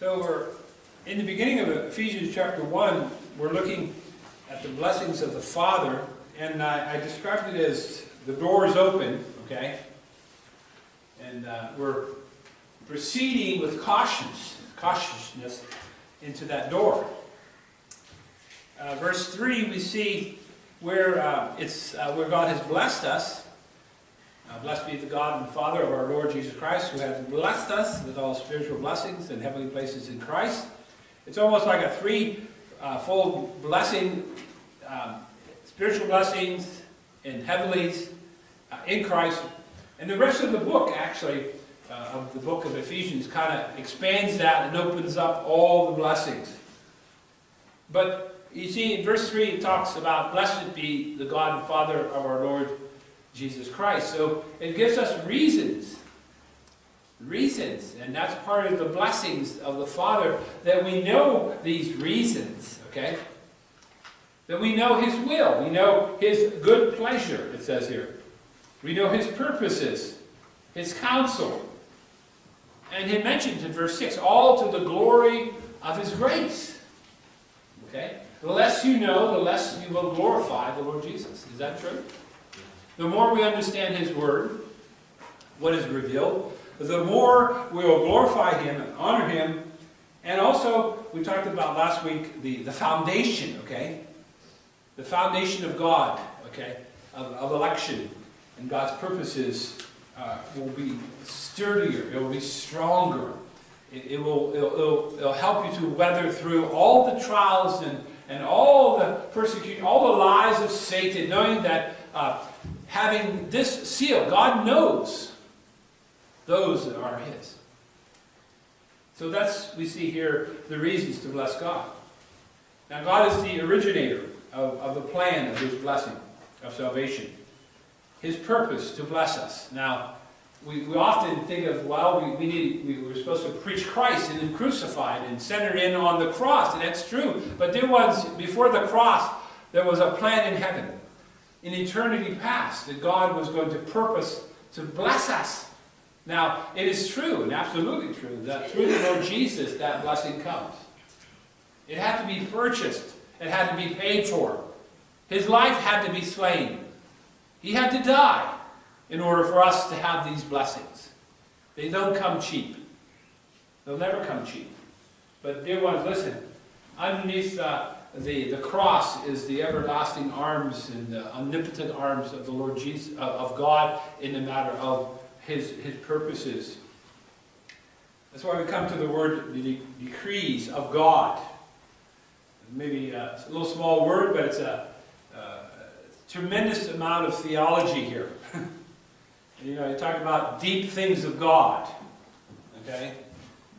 So we're in the beginning of Ephesians chapter 1, we're looking at the blessings of the Father, and I, I described it as the door is open, okay? And uh, we're proceeding with cautious, cautiousness into that door. Uh, verse 3, we see where, uh, it's, uh, where God has blessed us. Uh, blessed be the God and Father of our Lord Jesus Christ, who has blessed us with all spiritual blessings and heavenly places in Christ. It's almost like a three-fold uh, blessing, um, spiritual blessings and heavenlies uh, in Christ. And the rest of the book, actually, uh, of the book of Ephesians kind of expands that and opens up all the blessings. But you see, in verse 3, it talks about, Blessed be the God and Father of our Lord Jesus Christ. So it gives us reasons. Reasons. And that's part of the blessings of the Father, that we know these reasons, okay? That we know His will. We know His good pleasure, it says here. We know His purposes, His counsel. And He mentions in verse 6, all to the glory of His grace. Okay? The less you know, the less you will glorify the Lord Jesus. Is that true? The more we understand His Word, what is revealed, the more we will glorify Him and honor Him. And also, we talked about last week the, the foundation, okay? The foundation of God, okay? Of, of election and God's purposes uh, will be sturdier, it will be stronger. It, it will it'll, it'll, it'll help you to weather through all the trials and, and all the persecution, all the lies of Satan, knowing that uh, having this seal, God knows those that are His. So that's, we see here, the reasons to bless God. Now, God is the originator of, of the plan of His blessing, of salvation. His purpose to bless us. Now, we, we often think of, well, we, we, need, we were supposed to preach Christ and then crucified and centered in on the cross, and that's true. But there was, before the cross, there was a plan in heaven in eternity past that God was going to purpose to bless us. Now, it is true and absolutely true that through the Lord Jesus that blessing comes. It had to be purchased. It had to be paid for. His life had to be slain. He had to die in order for us to have these blessings. They don't come cheap. They'll never come cheap. But dear ones, listen. Underneath uh, the, the cross is the everlasting arms and the omnipotent arms of the Lord Jesus, uh, of God in the matter of his, his purposes. That's why we come to the word the decrees of God. Maybe a, a little small word, but it's a, a tremendous amount of theology here. you know, you talk about deep things of God. Okay?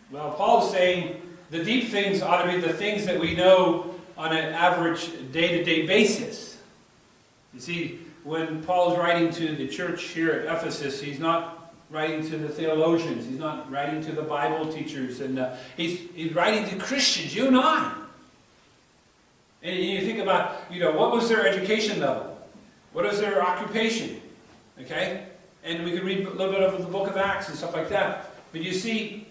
Well, Paul's saying the deep things ought to be the things that we know on an average day-to-day -day basis. You see, when Paul's writing to the church here at Ephesus, he's not writing to the theologians, he's not writing to the Bible teachers, and uh, he's, he's writing to Christians, you and I. And you think about, you know, what was their education level? What was their occupation? Okay? And we can read a little bit of the book of Acts and stuff like that. But you see,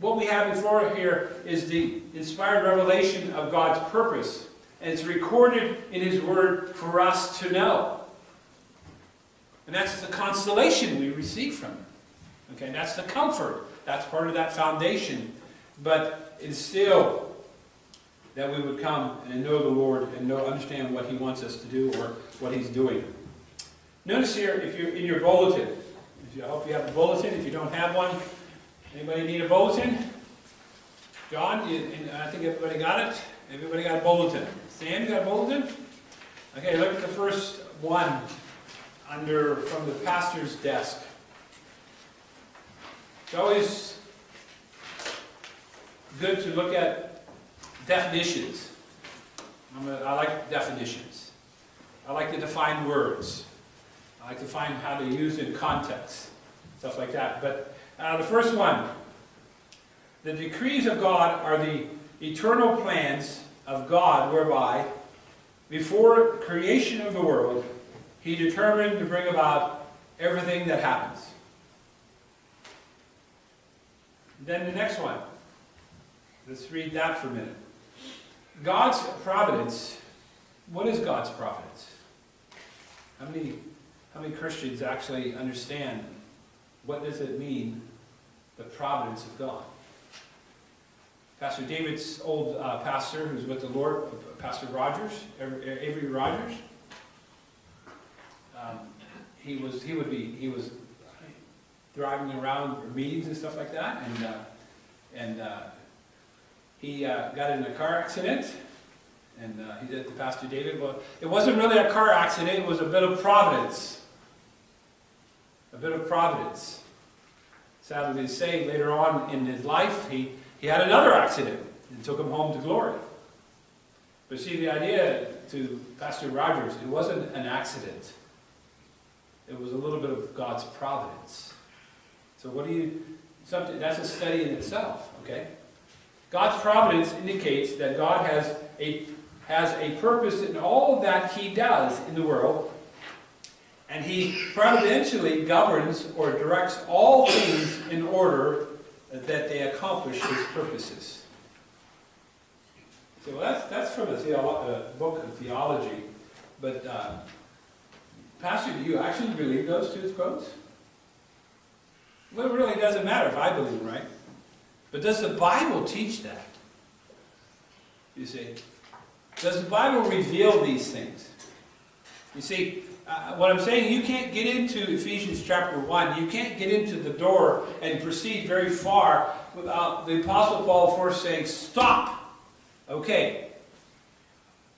what we have before here is the inspired revelation of God's purpose. And it's recorded in His Word for us to know. And that's the consolation we receive from it. Okay, that's the comfort. That's part of that foundation. But it's still that we would come and know the Lord and know, understand what He wants us to do or what He's doing. Notice here, if you're in your bulletin, I hope you have a bulletin. If you don't have one, Anybody need a bulletin? John, you, I think everybody got it. Everybody got a bulletin. Sam, you got a bulletin? Okay, look at the first one under from the pastor's desk. It's always good to look at definitions. A, I like definitions. I like to define words. I like to find how to use in context, stuff like that. But uh, the first one, the decrees of God are the eternal plans of God whereby, before creation of the world, he determined to bring about everything that happens. Then the next one, Let's read that for a minute. God's providence. What is God's providence? How many, how many Christians actually understand what does it mean, the providence of God? Pastor David's old uh, pastor, who's with the Lord, Pastor Rogers, Avery Rogers, um, he was he would be he was driving around for meetings and stuff like that, and uh, and uh, he uh, got in a car accident, and uh, he did to Pastor David. Well, it wasn't really a car accident; it was a bit of providence. A bit of providence. Sadly to say, later on in his life, he, he had another accident and took him home to glory. But see, the idea to Pastor Rogers, it wasn't an accident. It was a little bit of God's providence. So what do you, something, that's a study in itself, okay? God's providence indicates that God has a, has a purpose in all that he does in the world, and he providentially governs or directs all things in order that they accomplish his purposes. So that's, that's from a theolo- book of theology, but uh, Pastor, do you actually believe those two quotes? Well, it really doesn't matter if I believe, right? But does the Bible teach that? You see? Does the Bible reveal these things? You see, uh, what I'm saying, you can't get into Ephesians chapter 1. You can't get into the door and proceed very far without the Apostle Paul first saying, Stop! Okay,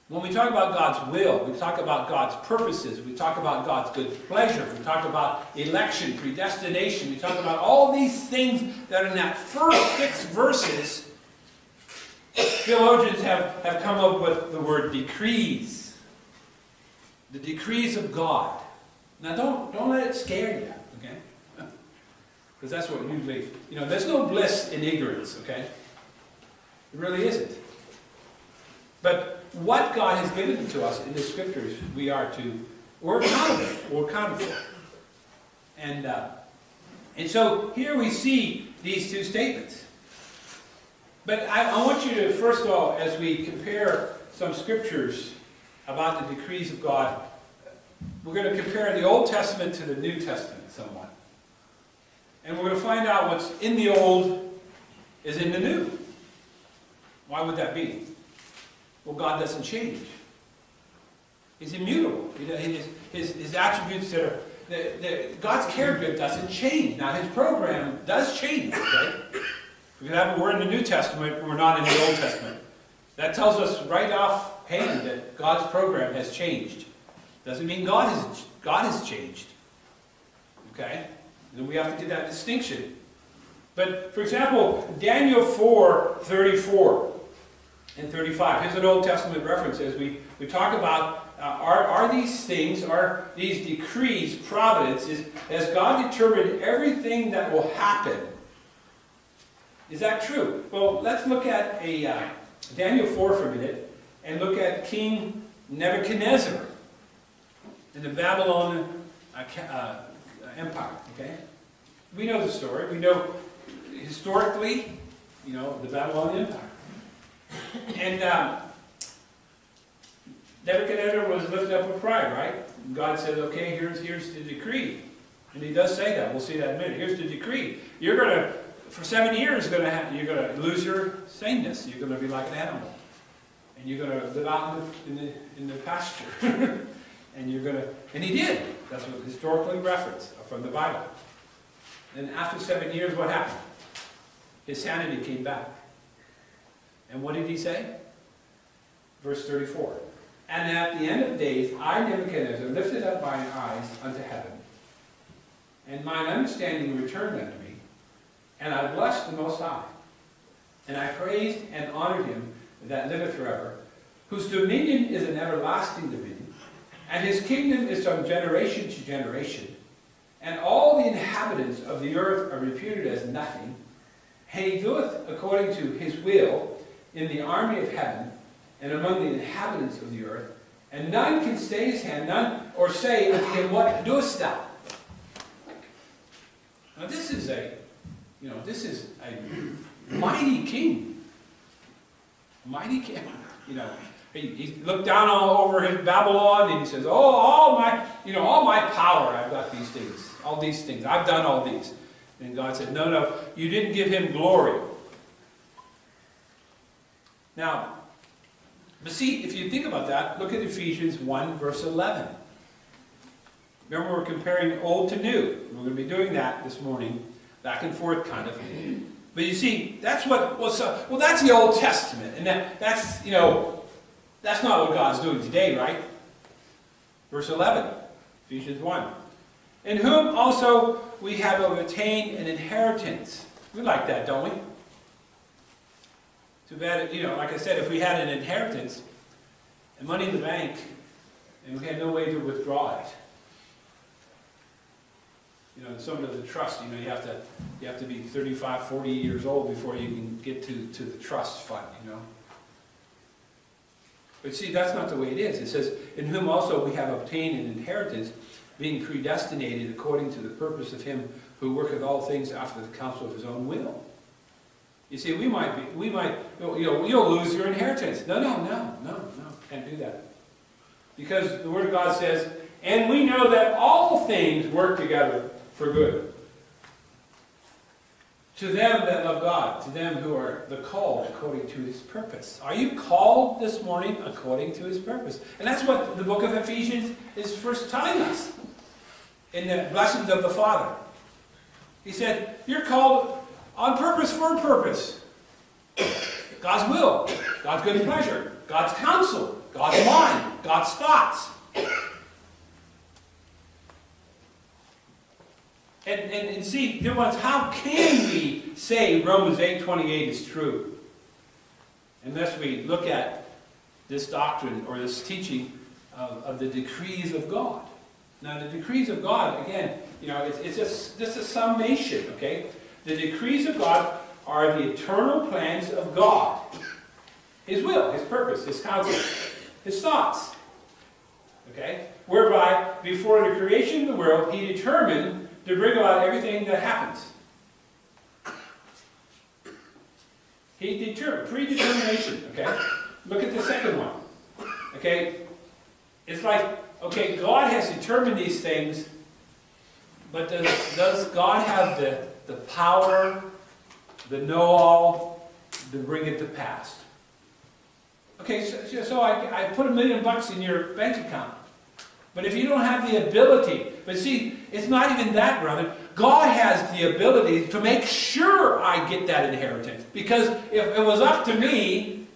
when we talk about God's will, we talk about God's purposes, we talk about God's good pleasure, we talk about election, predestination, we talk about all these things that are in that first six verses, theologians have, have come up with the word decrees. The decrees of God. Now don't, don't let it scare you, okay? Because that's what usually, you know, there's no bliss in ignorance, okay? It really isn't. But what God has given to us in the scriptures, we are to work accountable or accountable for. And, uh, and so here we see these two statements. But I, I want you to, first of all, as we compare some scriptures about the decrees of God, we're going to compare the Old Testament to the New Testament somewhat. And we're going to find out what's in the Old is in the New. Why would that be? Well, God doesn't change. He's immutable. His, his, his attributes are, the, the, God's character doesn't change. Now, his program does change, okay? Have, we're in the New Testament, we're not in the Old Testament. That tells us right off hand that God's program has changed. Doesn't mean God has, God has changed. Okay? And we have to get that distinction. But, for example, Daniel 4, 34 and 35. Here's an Old Testament reference as we, we talk about uh, are, are these things, are these decrees, providence, is, has God determined everything that will happen? Is that true? Well, let's look at a uh, Daniel 4 for a minute and look at King Nebuchadnezzar in the Babylon uh, uh Empire. Okay, we know the story. We know historically, you know, the Babylonian Empire. And um, Nebuchadnezzar was lifted up with pride, right? God said, okay, here's, here's the decree. And he does say that. We'll see that in a minute. Here's the decree. You're to, for seven years, to have, you're going to lose your sameness. You're going to be like an animal. And you're going to live out in the, in the, pasture. and you're going to, and he did. That's what historically referenced uh, from the Bible. And after seven years, what happened? His sanity came back. And what did he say? Verse 34. And at the end of days, I, Nebuchadnezzar, lifted up mine eyes unto heaven, and mine understanding returned unto me, and I blessed the Most High. And I praised and honored him that liveth forever, whose dominion is an everlasting dominion, and his kingdom is from generation to generation. And all the inhabitants of the earth are reputed as nothing, and he doeth according to his will in the army of heaven and among the inhabitants of the earth, and none can stay his hand, none, or say unto him, What doest thou? Now this is a, you know, this is a mighty king. Mighty king. You know, he, he looked down all over his Babylon and he says, Oh, all my, you know, all my power, I've got these things. All these things. I've done all these. And God said, No, no, you didn't give him glory. Now, but see, if you think about that, look at Ephesians 1, verse 11. Remember, we're comparing old to new. We're going to be doing that this morning, back and forth, kind of. But you see, that's what, well, so, well that's the Old Testament. And that, that's, you know, that's not what God's doing today, right? Verse 11, Ephesians 1. In whom also we have obtained an inheritance. We like that, don't we? Too bad, you know, like I said, if we had an inheritance and money in the bank and we had no way to withdraw it, you know, some of the trust, you know, you have to you have to be 35, 40 years old before you can get to, to the trust fund, you know. But see, that's not the way it is. It says, in whom also we have obtained an inheritance, being predestinated according to the purpose of him who worketh all things after the counsel of his own will. You see, we might be, we might, you know, you'll lose your inheritance. No, no, no, no, no, can't do that. Because the Word of God says, and we know that all things work together for good. To them that love God, to them who are the called according to his purpose. Are you called this morning according to his purpose? And that's what the book of Ephesians is first telling us in the blessings of the Father. He said, You're called on purpose for a purpose. God's will, God's good pleasure, God's counsel, God's mind, God's thoughts. And, and, and see, dear ones, how can we say Romans 8.28 is true? Unless we look at this doctrine or this teaching of, of the decrees of God. Now, the decrees of God, again, you know, it's, it's just, just a summation, okay? The decrees of God are the eternal plans of God. His will, His purpose, His counsel, His thoughts. Okay? Whereby, before the creation of the world, He determined to bring about everything that happens. He determined, predetermination, okay? Look at the second one. Okay? It's like, okay, God has determined these things, but does, does God have the, the power, the know-all, to bring it to pass? Okay, so, so I, I put a million bucks in your bank account. But if you don't have the ability, but see, it's not even that, brother. God has the ability to make sure I get that inheritance. Because if it was up to me,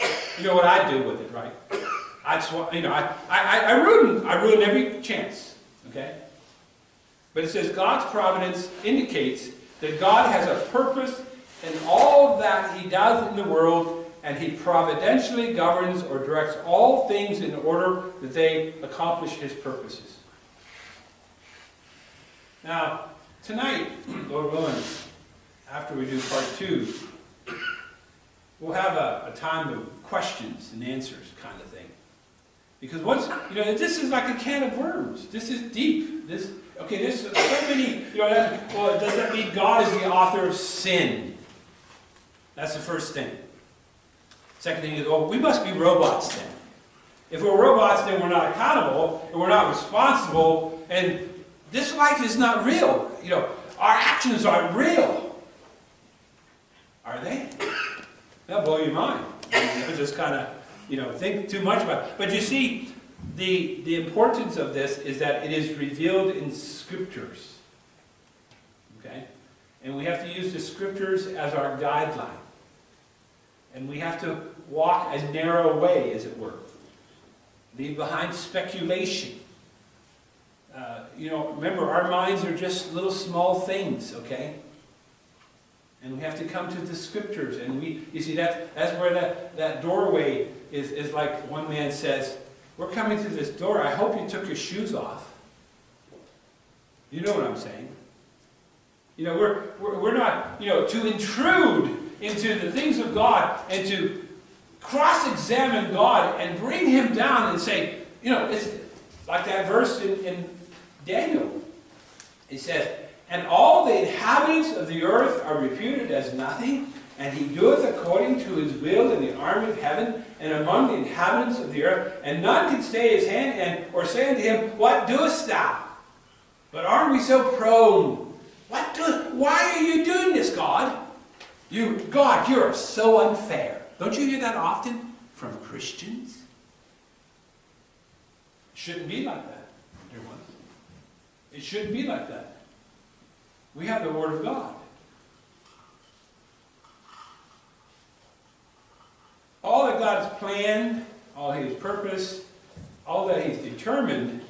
you know what I'd do with it, right? I'd sw- you know, I, I, I I ruin every chance, okay? But it says God's providence indicates that God has a purpose in all that He does in the world and he providentially governs or directs all things in order that they accomplish his purposes. Now, tonight, Lord willing, after we do part two, we'll have a, a time of questions and answers kind of thing. Because once, you know, this is like a can of worms. This is deep. This, okay, this, so many, you know, that, well, does that mean God is the author of sin? That's the first thing. Second thing is, well, we must be robots then. If we're robots, then we're not accountable, and we're not responsible, and this life is not real. You know, our actions aren't real. Are they? That'll blow your mind. You know, just kind of, you know, think too much about it. But you see, the, the importance of this is that it is revealed in scriptures. Okay? And we have to use the scriptures as our guideline. And we have to walk a narrow way, as it were. Leave behind speculation. Uh, you know, remember, our minds are just little small things, okay? And we have to come to the scriptures. And we, you see, that, that's where that, that doorway is, is like one man says, We're coming through this door. I hope you took your shoes off. You know what I'm saying? You know, we're, we're, we're not, you know, to intrude into the things of God and to cross-examine God and bring him down and say, you know, it's like that verse in, in Daniel. He says, and all the inhabitants of the earth are reputed as nothing, And he doeth according to his will in the army of heaven and among the inhabitants of the earth, and none can stay his hand and or say unto him, What doest thou? But aren't we so prone? What do, why are you doing this, God? You, God, you're so unfair. Don't you hear that often from Christians? It shouldn't be like that, dear ones. It shouldn't be like that. We have the Word of God. All that God's planned, all His purpose, all that He's determined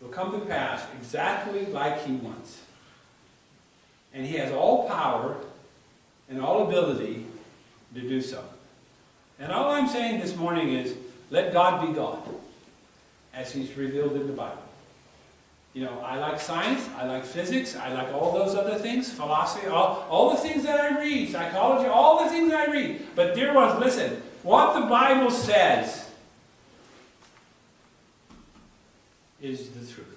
will come to pass exactly like He wants. And He has all power and all ability to do so. And all I'm saying this morning is let God be God as He's revealed in the Bible. You know, I like science, I like physics, I like all those other things, philosophy, all, all the things that I read, psychology, all the things I read. But dear ones, listen, what the Bible says is the truth.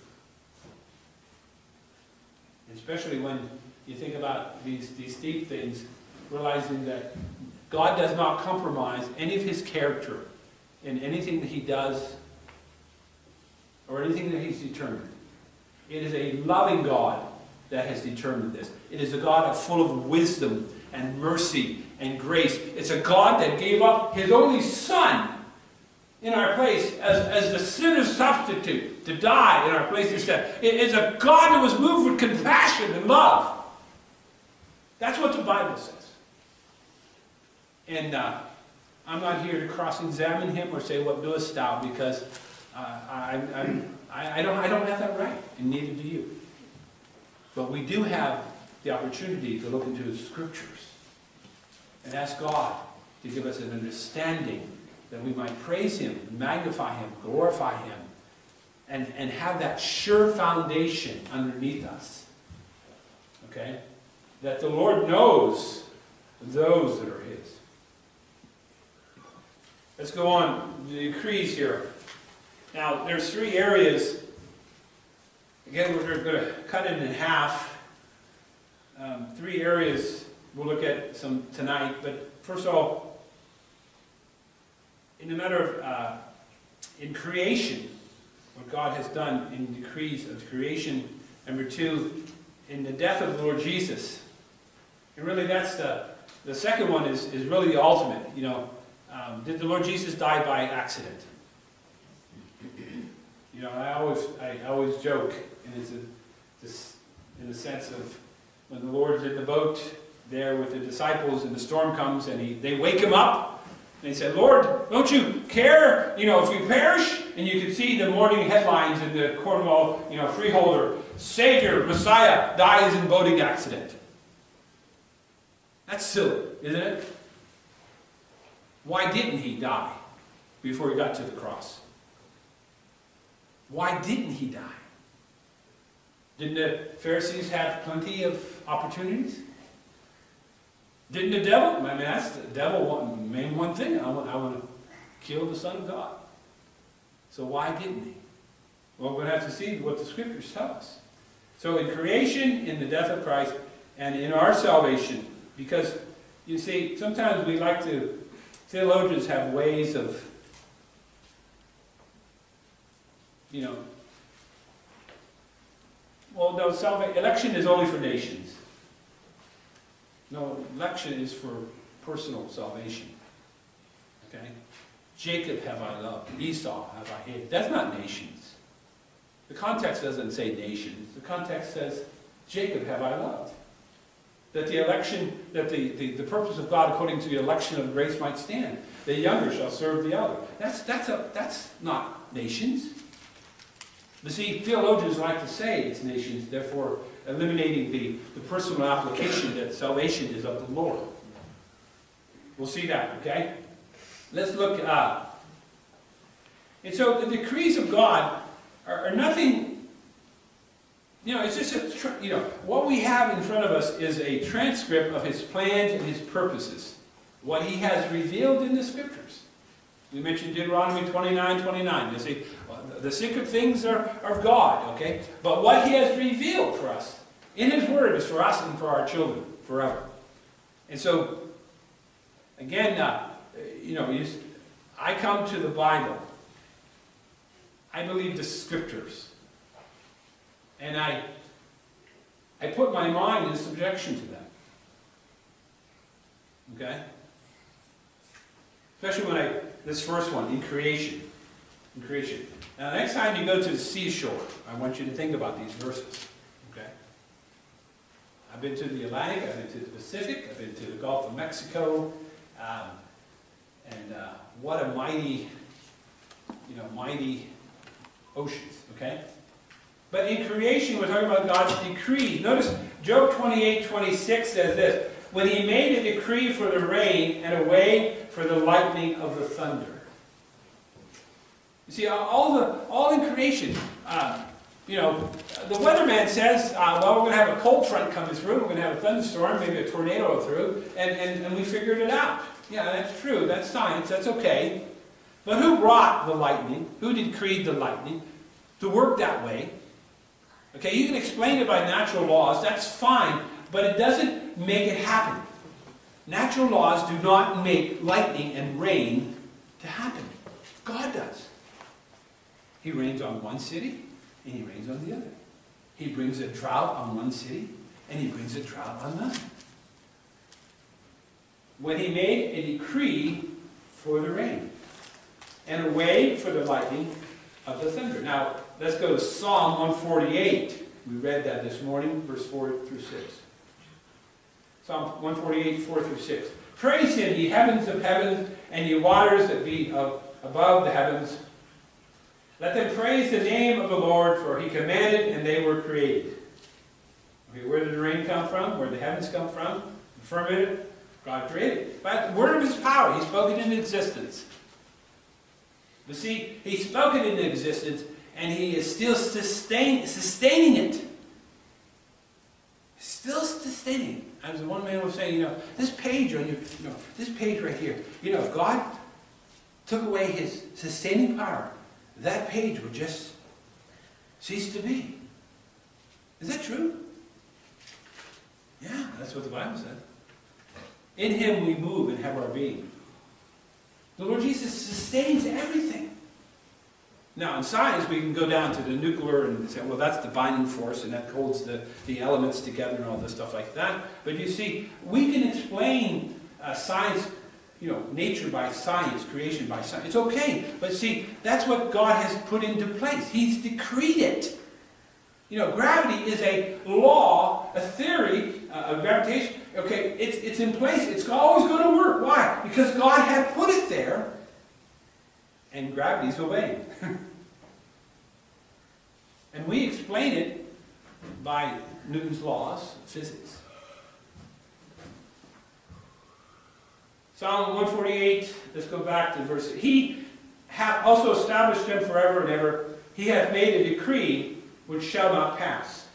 Especially when you think about these, these deep things, realizing that God does not compromise any of his character in anything that he does or anything that he's determined. It is a loving God that has determined this. It is a God full of wisdom and mercy and grace. It's a God that gave up his only son in our place as, as the sinner's substitute to die in our place instead. It is a God that was moved with compassion and love. That's what the Bible says. And uh, I'm not here to cross-examine him or say, what doest thou? Because uh, I, I, I, don't, I don't have that right, and neither do you. But we do have the opportunity to look into the scriptures and ask God to give us an understanding that we might praise him, magnify him, glorify him, and, and have that sure foundation underneath us. Okay? That the Lord knows those that are his. Let's go on. The decrees here. Now, there's three areas. Again, we're going to cut it in half. Um, three areas we'll look at some tonight. But first of all, in the matter of uh, in creation, what God has done in decrees of creation. Number two, in the death of the Lord Jesus. And really, that's the the second one is is really the ultimate. You know, um, did the Lord Jesus die by accident? You know, I always, I always joke, and it's a, this, in the sense of when the Lord did the boat there with the disciples, and the storm comes, and he, they wake him up, and he said, Lord, don't you care, you know, if we perish? And you can see the morning headlines in the Cornwall, you know, freeholder, Savior, Messiah, dies in boating accident. That's silly, isn't it? Why didn't he die before he got to the cross? Why didn't he die? Didn't the Pharisees have plenty of opportunities? Didn't the devil? I mean, that's the devil want, main one thing. I want, I want to kill the Son of God. So why didn't he? Well, we're going to have to see what the Scriptures tell us. So in creation, in the death of Christ, and in our salvation, because you see, sometimes we like to Theologians have ways of, you know, well, no, salvation, election is only for nations. No, election is for personal salvation. Okay? Jacob have I loved, Esau have I hated. That's not nations. The context doesn't say nations. The context says, Jacob have I loved that the election, that the, the, the purpose of God according to the election of grace might stand. The younger shall serve the elder. That's, that's, a, that's not nations. But see, theologians like to say it's nations, therefore eliminating the, the personal application that salvation is of the Lord. We'll see that, okay? Let's look up. Uh, and so the decrees of God are, are nothing you know, it's just a, you know, what we have in front of us is a transcript of his plans and his purposes. What he has revealed in the scriptures. We mentioned Deuteronomy 29, 29. You see, the secret things are, are of God, okay? But what he has revealed for us in his word is for us and for our children forever. And so, Again, uh, you know, you, I come to the Bible. I believe the scriptures. And I, I put my mind in subjection to them. Okay? Especially when I, this first one, in creation. In creation. Now, next time you go to the seashore, I want you to think about these verses. Okay? I've been to the Atlantic, I've been to the Pacific, I've been to the Gulf of Mexico, um, and uh, what a mighty, you know, mighty oceans, okay? But in creation, we're talking about God's decree. Notice Job 28, 26 says this, when he made a decree for the rain and a way for the lightning of the thunder. You see, all, the, all in creation, uh, you know, the weatherman says, uh, well, we're going to have a cold front coming through, we're going to have a thunderstorm, maybe a tornado through, and, and, and we figured it out. Yeah, that's true, that's science, that's okay. But who brought the lightning? Who decreed the lightning to work that way? Okay, you can explain it by natural laws, that's fine, but it doesn't make it happen. Natural laws do not make lightning and rain to happen. God does. He rains on one city, and he rains on the other. He brings a drought on one city, and he brings a drought on another. When he made a decree for the rain, and a way for the lightning of the thunder. Now, let's go to Psalm 148. We read that this morning, verse 4 through 6. Psalm 148, 4 through 6. Praise him, ye heavens of heavens, and ye waters that be above the heavens. Let them praise the name of the Lord, for he commanded, and they were created. Okay, where did the rain come from? Where did the heavens come from? The firmament, God created. By the word of his power, he spoke it into existence. You see, he spoke it into existence, and he is still sustain, sustaining it. Still sustaining. As one man was saying, you know, this page on your, you know, this page right here, you know, if God took away his sustaining power, that page would just cease to be. Is that true? Yeah, that's what the Bible said. In him we move and have our being. The Lord Jesus sustains everything. Now, in science, we can go down to the nuclear and say, well, that's the binding force, and that holds the, the elements together and all this stuff like that. But you see, we can explain uh, science, you know, nature by science, creation by science. It's okay. But see, that's what God has put into place. He's decreed it. You know, gravity is a law, a theory uh, of gravitation. Okay, it's, it's in place. It's always going to work. Why? Because God had put it there, and gravity's obeying. and we explain it by Newton's laws of physics. Psalm 148, let's go back to verse. 8. He hath also established him forever and ever. He hath made a decree which shall not pass.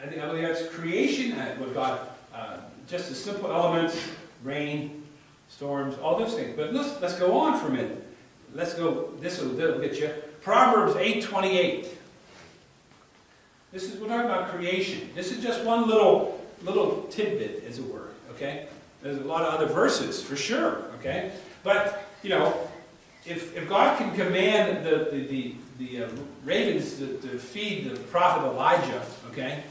I think I believe that's creation, and what God, uh, just the simple elements, rain, storms, all those things. But let's, let's go on for a minute. Let's go, this will, will get you. Proverbs 8.28. This is, we're talking about creation. This is just one little, little tidbit, as it were, okay? There's a lot of other verses, for sure, okay? But, you know, if, if God can command the, the, the, the uh, ravens to, to feed the prophet Elijah, okay?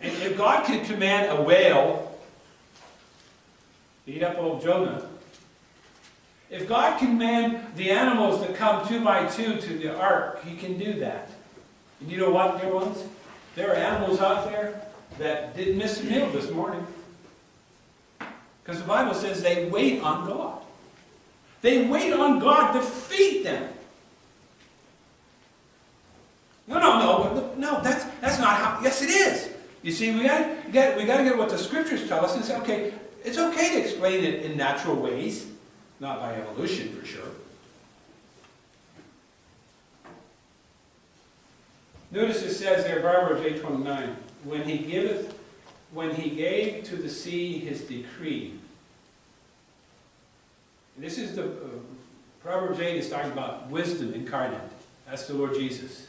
And if God can command a whale to eat up old Jonah, if God can command the animals to come two by two to the ark, he can do that. And you know what, dear ones? There are animals out there that didn't miss a meal this morning. Because the Bible says they wait on God. They wait on God to feed them. No, no, no, no, that's, that's not how, yes it is. You see, we got, we got to get what the scriptures tell us and say, okay, it's okay to explain it in natural ways, not by evolution for sure. Notice it says there, Proverbs 8.29, when he giveth, when he gave to the sea his decree. This is the, uh, Proverbs 8 is talking about wisdom incarnate. That's the Lord Jesus.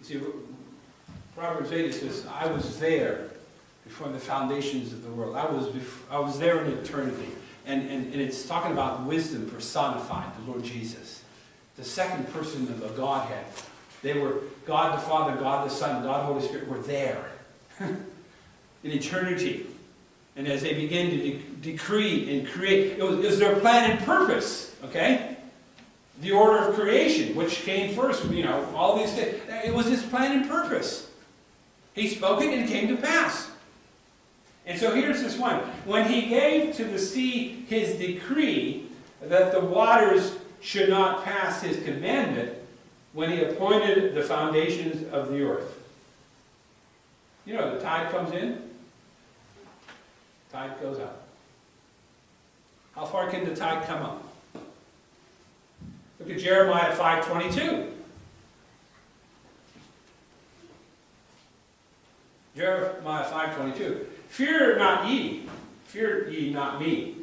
You see, Proverbs 8 says, I was there before the foundations of the world. I was, I was there in eternity. And, and, and it's talking about wisdom personified, the Lord Jesus. The second person of the Godhead. They were God the Father, God the Son, God the Holy Spirit were there in eternity. And as they began to de decree and create, it was, it was their plan and purpose, okay? The order of creation, which came first, you know, all these things. It was his plan and purpose. He spoke it and it came to pass. And so here's this one. When he gave to the sea his decree that the waters should not pass his commandment, when he appointed the foundations of the earth. You know, the tide comes in, tide goes out. How far can the tide come up? Look at Jeremiah 5.22. Jeremiah 5.22. Fear not ye, fear ye not me,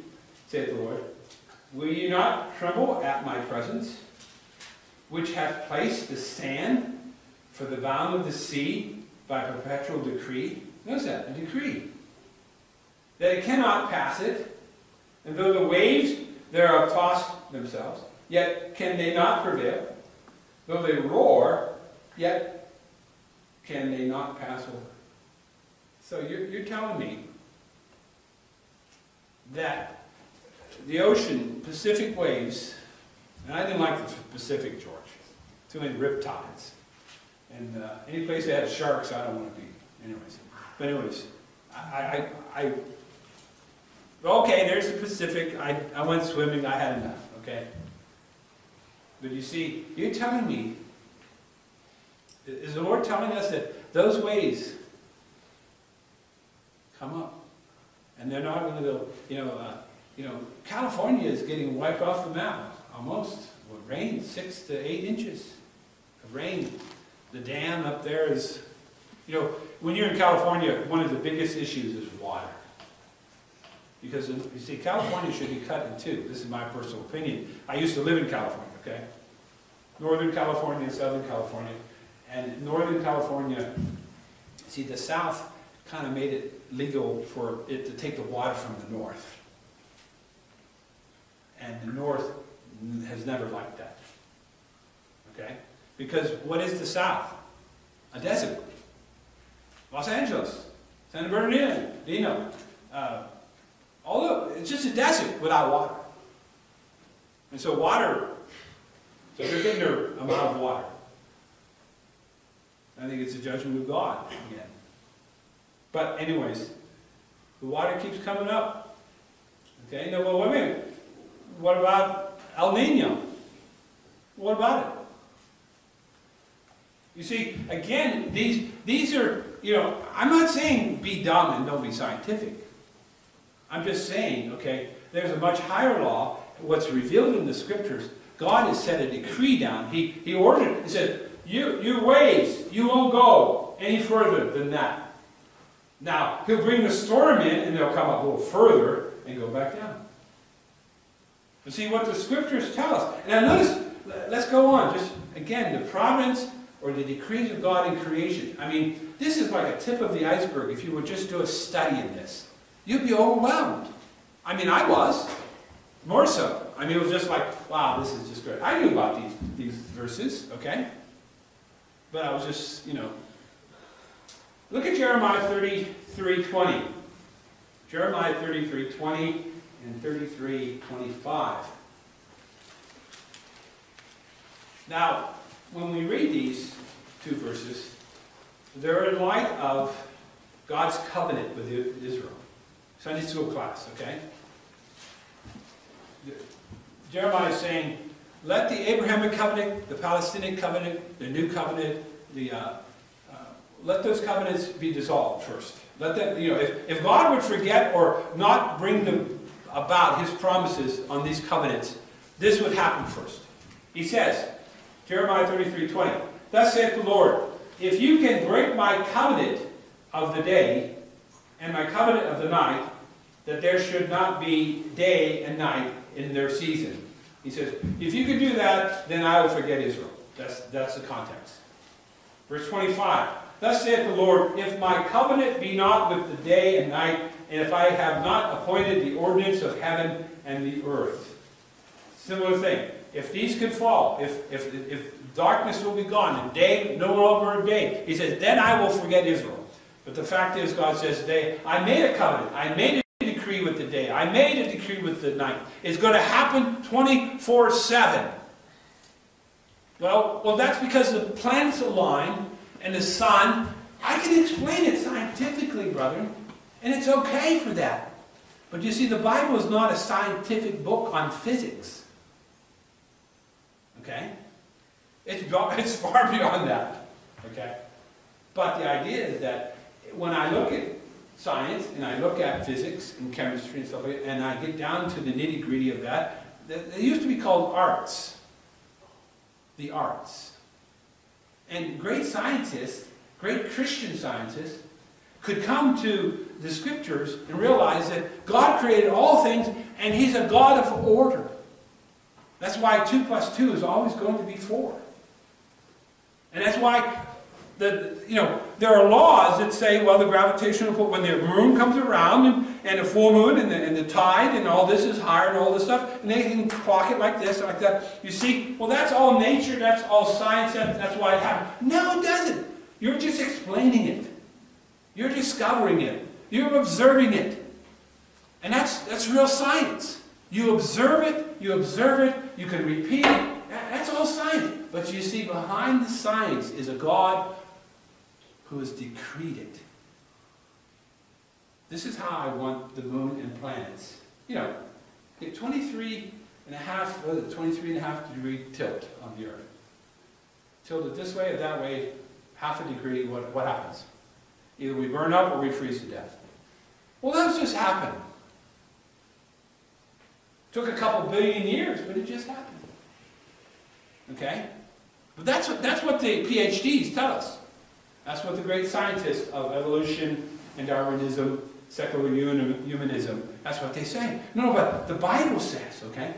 saith the Lord. Will ye not tremble at my presence, which hath placed the sand for the bound of the sea by perpetual decree? Notice that, a decree. That it cannot pass it, and though the waves thereof toss themselves, yet can they not prevail. Though they roar, yet can they not pass over. So you're, you're telling me that the ocean, Pacific waves, and I didn't like the Pacific, George. Too many rip tides. And uh, any place that has sharks, I don't want to be. Anyways. But anyways, I, I, I, okay, there's the Pacific. I, I went swimming. I had enough, okay? But you see, you're telling me, is the Lord telling us that those waves come up. And they're not going to go, you know, uh, you know, California is getting wiped off the map, almost. Well, rain, six to eight inches of rain. The dam up there is, you know, when you're in California, one of the biggest issues is water. Because, you see, California should be cut in two. This is my personal opinion. I used to live in California, okay? Northern California Southern California. And Northern California, see, the South kind of made it legal for it to take the water from the north. And the north has never liked that. Okay? Because what is the south? A desert. Los Angeles, San Bernardino, Dino. Uh, although it's just a desert without water. And so water, so they're getting their amount of water. I think it's a judgment of God again. But anyways, the water keeps coming up. Okay, now, well, wait a minute. What about El Nino? What about it? You see, again, these, these are, you know, I'm not saying be dumb and don't be scientific. I'm just saying, okay, there's a much higher law. What's revealed in the scriptures, God has set a decree down. He, he ordered, he said, you, you waves, you won't go any further than that. Now, he'll bring the storm in and they'll come up a little further and go back down. But see what the scriptures tell us. Now notice, let's go on. Just again, the providence or the decrees of God in creation. I mean, this is like a tip of the iceberg if you would just do a study in this. You'd be overwhelmed. I mean, I was. More so. I mean, it was just like, wow, this is just great. I knew about these, these verses, okay? But I was just, you know, Look at Jeremiah 33, 20. Jeremiah 33, 20 and 33, 25. Now, when we read these two verses, they're in light of God's covenant with Israel. Sunday school class, okay? Jeremiah is saying, let the Abrahamic covenant, the Palestinian covenant, the new covenant, the uh, let those covenants be dissolved first. Let them, you know, if, if God would forget or not bring them about his promises on these covenants, this would happen first. He says, Jeremiah 33, 20, Thus saith the Lord, if you can break my covenant of the day and my covenant of the night, that there should not be day and night in their season. He says, if you can do that, then I will forget Israel. That's, that's the context. Verse 25, Thus saith the Lord, if my covenant be not with the day and night, and if I have not appointed the ordinance of heaven and the earth. Similar thing. If these could fall, if, if, if darkness will be gone, and day no longer a day, he says, then I will forget Israel. But the fact is, God says today, I made a covenant. I made a decree with the day. I made a decree with the night. It's going to happen 24-7. Well, well, that's because the planets align and the sun. I can explain it scientifically, brother. And it's okay for that. But you see, the Bible is not a scientific book on physics. Okay? It's, it's far beyond that. Okay? But the idea is that when I look at science and I look at physics and chemistry and stuff like that, and I get down to the nitty gritty of that, they used to be called arts. The arts. And great scientists, great Christian scientists, could come to the scriptures and realize that God created all things and He's a God of order. That's why 2 plus 2 is always going to be 4. And that's why the, you know, there are laws that say, well, the gravitational pull, when the moon comes around and, and the full moon and the, and the tide and all this is higher and all this stuff, and they can clock it like this, and like that. You see, well, that's all nature, that's all science, that's why it happened. No, it doesn't. You're just explaining it. You're discovering it. You're observing it. And that's, that's real science. You observe it, you observe it, you can repeat it. That's all science. But you see, behind the science is a God who has decreed it. This is how I want the moon and planets. You know, get 23 and a half, 23 and a half degree tilt on the Earth. Tilt it this way or that way, half a degree, what, what happens? Either we burn up or we freeze to death. Well, that's just happened. Took a couple billion years, but it just happened. Okay? But that's what, that's what the PhDs tell us. That's what the great scientists of evolution and Darwinism, secular humanism, that's what they say. No, but the Bible says, okay?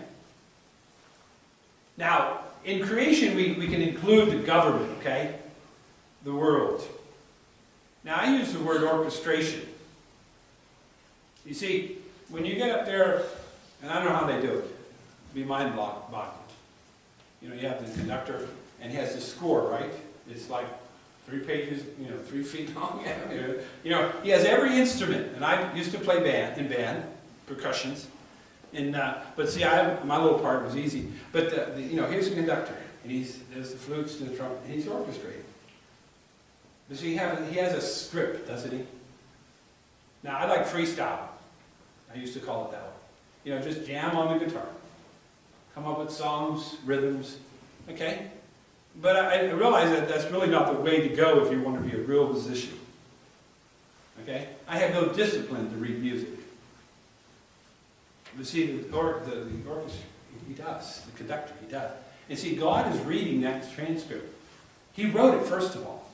Now, in creation, we, we can include the government, okay? The world. Now, I use the word orchestration. You see, when you get up there, and I don't know how they do it, be mind boggling. You know, you have the conductor, and he has the score, right? It's like three pages, you know, three feet long. you know, he has every instrument, and I used to play band in band, percussions. And uh, but see, I my little part was easy. But the, the, you know, here's the conductor, and he's there's the flutes and the trumpet, and he's orchestrating. Does he have, he has a script, doesn't he? Now, I like freestyle. I used to call it that way. You know, just jam on the guitar. Come up with songs, rhythms, okay? But I, I realize that that's really not the way to go if you want to be a real musician. Okay? I have no discipline to read music. But see, the, or, the, the orchestra, he does. The conductor, he does. And see, God is reading that transcript. He wrote it, first of all.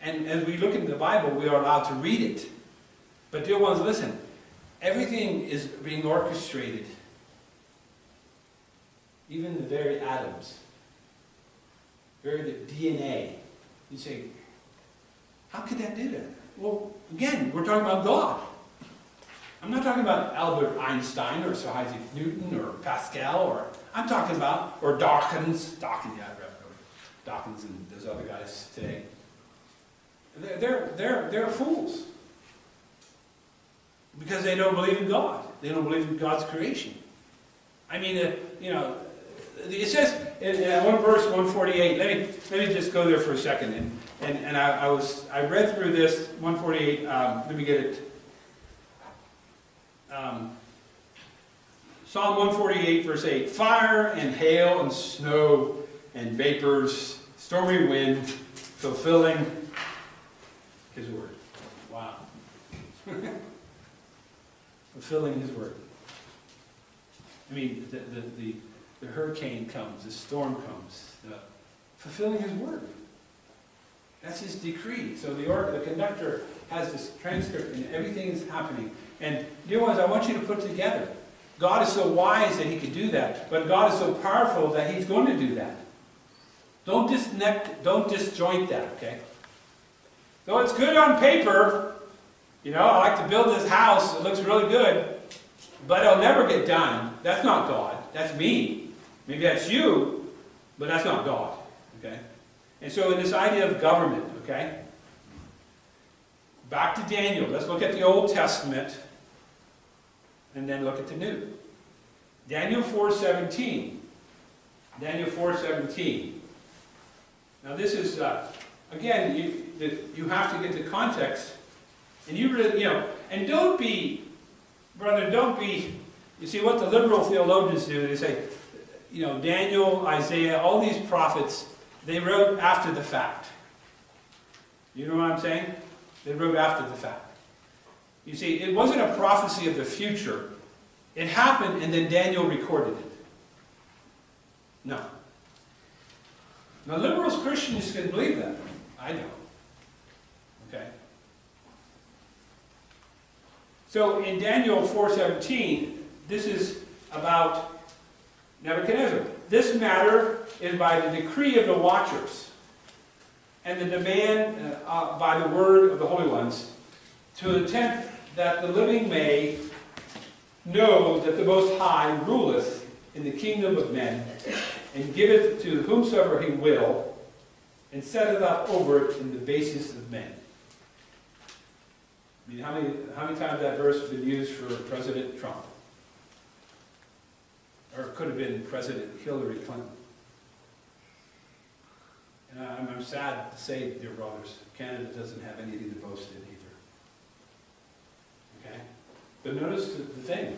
And as we look into the Bible, we are allowed to read it. But dear ones, listen. Everything is being orchestrated. Even the very atoms. Very the DNA. You say, how could that do that? Well, again, we're talking about God. I'm not talking about Albert Einstein or Sir Isaac Newton or Pascal or I'm talking about or Dawkins, Dawkins, yeah, Dawkins and those other guys today. They're, they're, they're fools. Because they don't believe in God. They don't believe in God's creation. I mean, uh, you know, it says in, in one verse 148, let me, let me just go there for a second. And, and, and I, I was, I read through this, 148, um, let me get it. Um, Psalm 148, verse 8 Fire and hail and snow and vapors, stormy wind, fulfilling his word. Wow. Fulfilling his word. I mean, the, the, the, the, hurricane comes, the storm comes, fulfilling his word. That's his decree. So the, the conductor has this transcript and everything is happening. And dear ones, I want you to put together. God is so wise that he could do that, but God is so powerful that he's going to do that. Don't disconnect, don't disjoint that, okay? Though it's good on paper, you know, I like to build this house, it looks really good, but it'll never get done. That's not God. That's me. Maybe that's you, but that's not God. Okay? And so in this idea of government, okay? Back to Daniel. Let's look at the Old Testament and then look at the New. Daniel 4.17. Daniel 4.17. Now this is, uh, again, you, the, you have to get the context. And you really, you know, and don't be, brother, don't be, you see what the liberal theologians do, they say, you know, Daniel, Isaiah, all these prophets, they wrote after the fact. You know what I'm saying? They wrote after the fact. You see, it wasn't a prophecy of the future. It happened and then Daniel recorded it. No. Now, liberals, Christians can believe that. I don't. Okay? So in Daniel 4.17, this is about Nebuchadnezzar. This matter is by the decree of the watchers and the demand uh, uh, by the word of the holy ones to attempt that the living may know that the Most High ruleth in the kingdom of men and giveth to whomsoever he will and setteth up over it in the basis of men. I mean, how many, how many times that verse been used for President Trump? Or could have been President Hillary Clinton. And I'm, I'm sad to say, dear brothers, Canada doesn't have anything to boast in either. Okay? But notice the, the thing.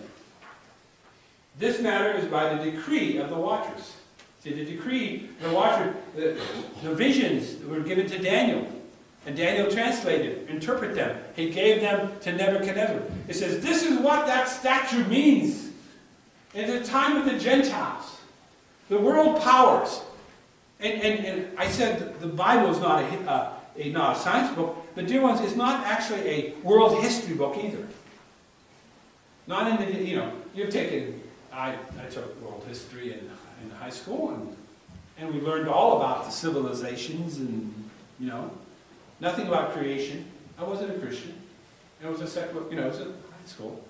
This matter is by the decree of the watchers. See, the decree, the watcher, the, the visions were given to Daniel. And Daniel translated, interpret them. He gave them to Nebuchadnezzar. It says, this is what that statue means. In the time of the Gentiles, the world powers. And, and, and I said the Bible is not a, uh, a, not a science book, but dear ones, it's not actually a world history book either. Not in the, you know, you've taken, I, I took world history in, in high school, and, and we learned all about the civilizations and, you know, Nothing about creation. I wasn't a Christian. It was a secular, you know, it was a high school.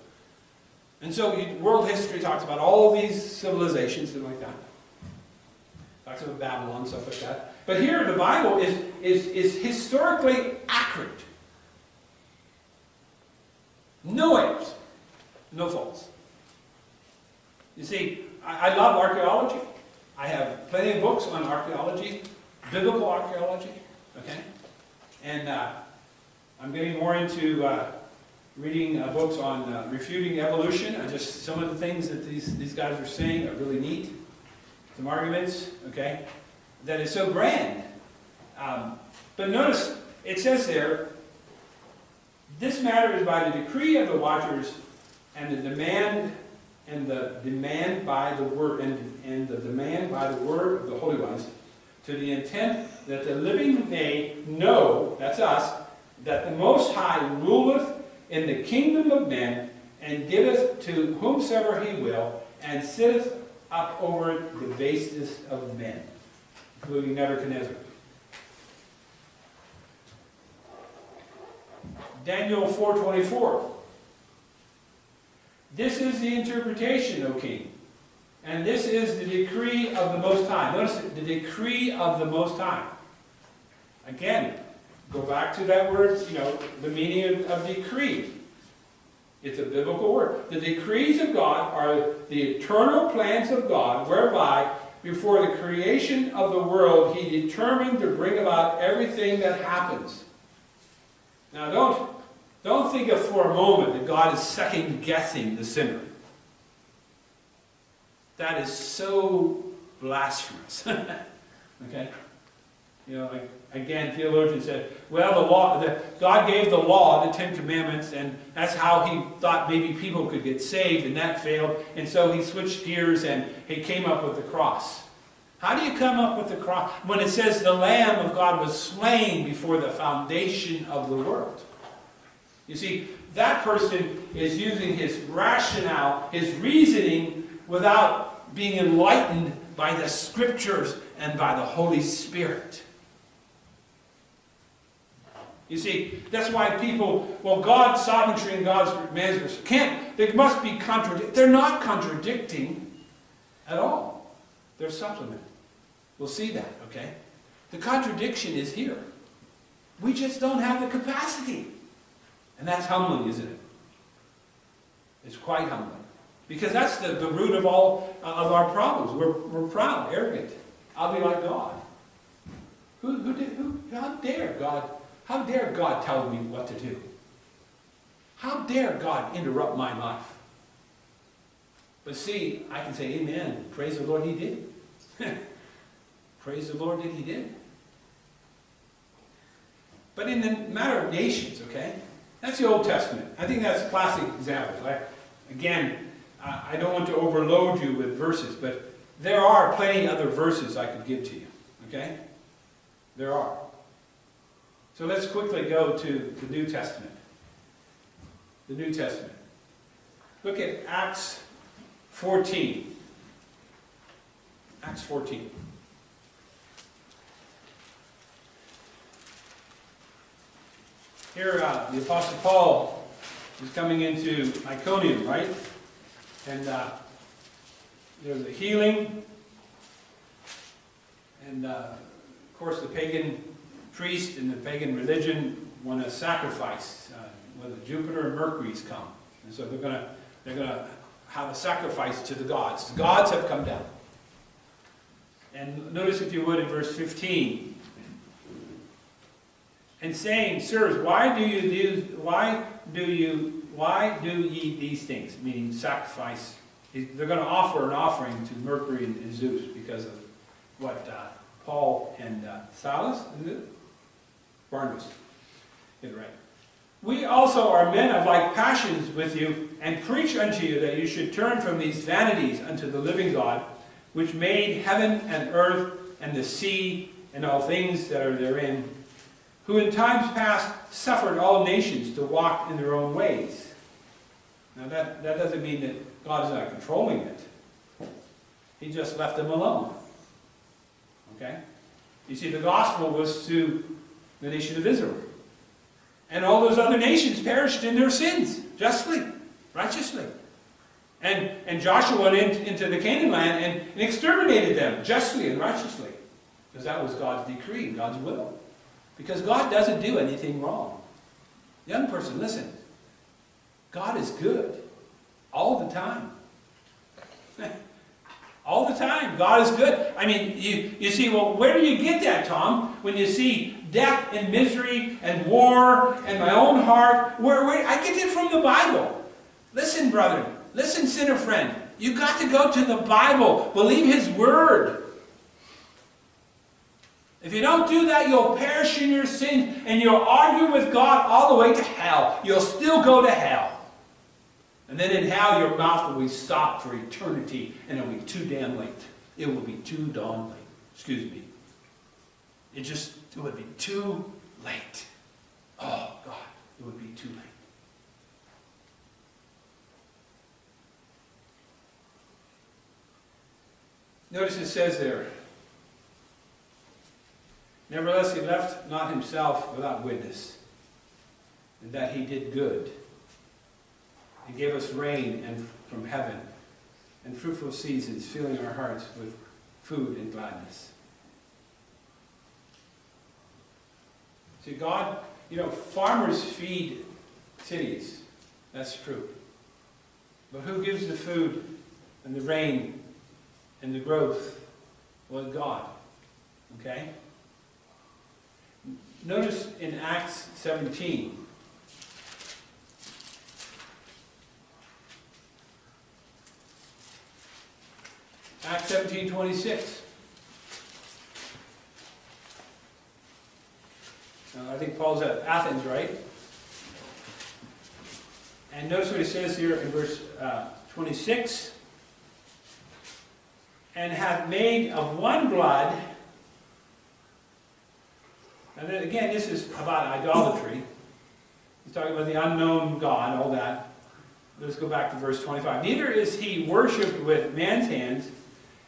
And so world history talks about all these civilizations and like that. Talks about Babylon, stuff like that. But here the Bible is, is, is historically accurate. No errors. No faults. You see, I, I love archaeology. I have plenty of books on archaeology, biblical archaeology, okay? And uh, I'm getting more into uh, reading uh, books on uh, refuting evolution. Just some of the things that these, these guys are saying are really neat. Some arguments, okay, that is so grand. Um, but notice, it says there, this matter is by the decree of the watchers and the demand and the demand by the word and, and the demand by the word of the holy ones to the intent that the living may know, that's us, that the Most High ruleth in the kingdom of men, and giveth to whomsoever he will, and sitteth up over the basis of men, including Nebuchadnezzar. Daniel 4.24 This is the interpretation, O king. And this is the decree of the Most High. Notice the decree of the Most High. Again, go back to that word, you know, the meaning of, of decree. It's a biblical word. The decrees of God are the eternal plans of God, whereby before the creation of the world, He determined to bring about everything that happens. Now, don't, don't think of for a moment that God is second guessing the sinner. That is so blasphemous. okay? You know, like, again, theologians said, well, the law, the, God gave the law, the Ten Commandments, and that's how he thought maybe people could get saved, and that failed. And so he switched gears and he came up with the cross. How do you come up with the cross when it says the Lamb of God was slain before the foundation of the world? You see, that person is using his rationale, his reasoning without being enlightened by the scriptures and by the Holy Spirit. You see, that's why people, well, God's sovereignty and God's management can't, they must be contradicting. They're not contradicting at all. They're supplement. We'll see that, okay? The contradiction is here. We just don't have the capacity. And that's humbling, isn't it? It's quite humbling. Because that's the, the root of all uh, of our problems. We're, we're proud, arrogant. I'll be like God. Who, who did, who, how dare God, how dare God tell me what to do? How dare God interrupt my life? But see, I can say, Amen. Praise the Lord, He did. Praise the Lord that He did. But in the matter of nations, okay? That's the Old Testament. I think that's a classic example. I, again, I, I don't want to overload you with verses, but there are plenty other verses I could give to you, okay? There are. So let's quickly go to the New Testament. The New Testament. Look at Acts 14. Acts 14. Here, uh, the Apostle Paul is coming into Iconium, right? And uh, there's a healing. And uh, of course, the pagan priest in the pagan religion want to sacrifice uh, when Jupiter and Mercury's come. And so they're going to they're going to have a sacrifice to the gods. The gods have come down. And notice, if you would, in verse 15, and saying, Sirs, why do you do why do you why do ye these things? Meaning sacrifice. They're going to offer an offering to Mercury and, Zeus because of what uh, Paul and uh, Silas? Barnabas. Get it. We also are men of like passions with you, and preach unto you that you should turn from these vanities unto the living God, which made heaven and earth and the sea and all things that are therein, who in times past suffered all nations to walk in their own ways. Now that, that doesn't mean that God is not controlling it. He just left them alone. Okay? You see, the gospel was to the nation of Israel. And all those other nations perished in their sins, justly, righteously. And, and Joshua went in, into the Canaan land and, and exterminated them justly and righteously. Because that was God's decree, God's will. Because God doesn't do anything wrong. Young person, listen. God is good all the time. all the time. God is good. I mean, you, you see, well, where do you get that, Tom? When you see death and misery and war and my own heart, where, where I get it from the Bible. Listen, brother. Listen, sinner friend. You got to go to the Bible. Believe His Word. If you don't do that, you'll perish in your sin and you'll argue with God all the way to hell. You'll still go to hell. And then in hell, your mouth will be stopped for eternity and it'll be too damn late. It will be too darn late. Excuse me. It just it would be too late. Oh, God, it would be too late. Notice it says there, Nevertheless, he left not himself without witness, and that he did good. He gave us rain and from heaven, and fruitful seasons, filling our hearts with food and gladness. See, God, you know, farmers feed cities. That's true. But who gives the food and the rain and the growth? Well, God. Okay? Notice in Acts 17. Acts 17, 26. Uh, I think Paul's at Athens, right? And notice what he says here in verse uh, 26. And have made of one blood. And then again, this is about idolatry. He's talking about the unknown God, all that. Let's go back to verse 25. Neither is he worshipped with man's hands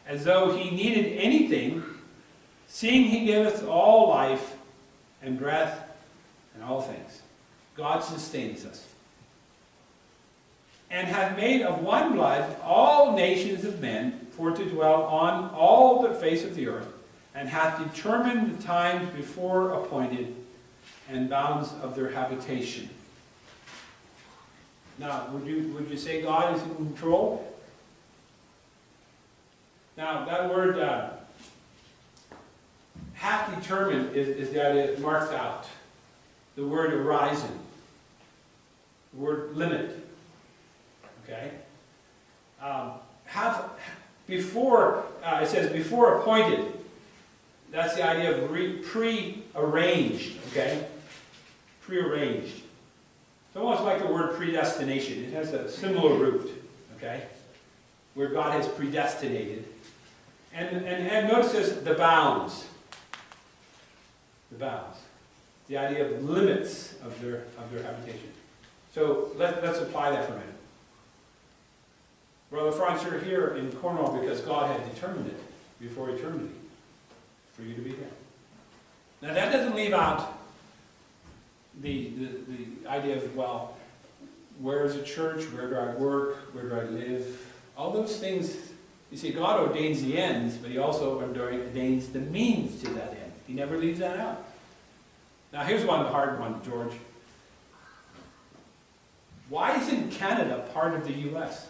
as though he needed anything, seeing he giveth all life and breath and all things. God sustains us. And hath made of one blood all nations of men for to dwell on all the face of the earth, and hath determined the times before appointed and bounds of their habitation. Now, would you, would you say God is in control? Now, that word uh, hath determined is, is that it marks out the word horizon, the word limit. Okay? Um, have, before, uh, it says before appointed. That's the idea of pre-arranged, okay? Pre-arranged. It's almost like the word predestination. It has a similar root, okay? Where God has predestinated. And, and, and notice this, the bounds. The bounds. The idea of limits of their, of their habitation. So let, let's apply that for a minute. Brother Franz, you're here in Cornwall because God had determined it before eternity for you to be here. Now that doesn't leave out the, the, the idea of, well, where is a church? Where do I work? Where do I live? All those things, you see, God ordains the ends, but he also ordains the means to that end. He never leaves that out. Now here's one, hard one, George. Why isn't Canada part of the U.S.?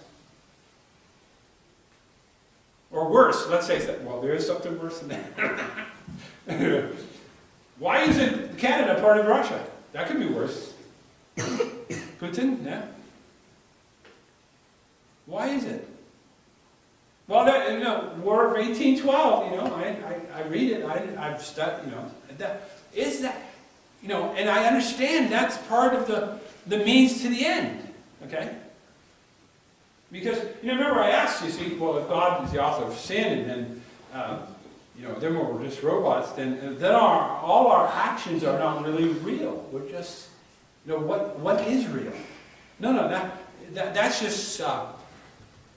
Or worse, let's say that, well, there is something worse than that. Why isn't Canada part of Russia? That could be worse. Putin, yeah? Why is it? Well, that, you know, War of 1812, you know, I, I, I read it, I, I've studied, you know, that, is that, you know, and I understand that's part of the, the means to the end, okay? Because, you know, remember I asked you, see, well, if God is the author of sin, and then, um, you know, then we're just robots, then, then our, all our actions are not really real. We're just, you know, what, what is real? No, no, that, that that's just, uh,